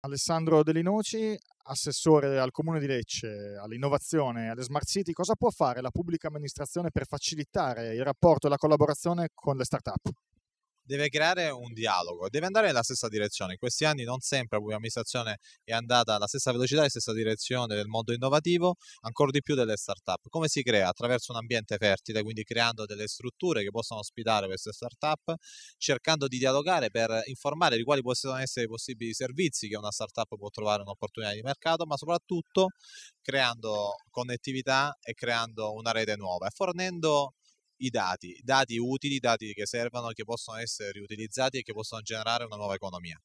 Alessandro Delinoci, assessore al Comune di Lecce, all'innovazione e alle smart city, cosa può fare la pubblica amministrazione per facilitare il rapporto e la collaborazione con le start-up? Deve creare un dialogo, deve andare nella stessa direzione. In questi anni non sempre la pubblica amministrazione è andata alla stessa velocità e stessa direzione del mondo innovativo, ancora di più delle start-up. Come si crea? Attraverso un ambiente fertile, quindi creando delle strutture che possano ospitare queste start-up, cercando di dialogare per informare di quali possono essere i possibili servizi che una start-up può trovare un'opportunità di mercato, ma soprattutto creando connettività e creando una rete nuova e fornendo i dati, dati utili, dati che servono, che possono essere riutilizzati e che possono generare una nuova economia.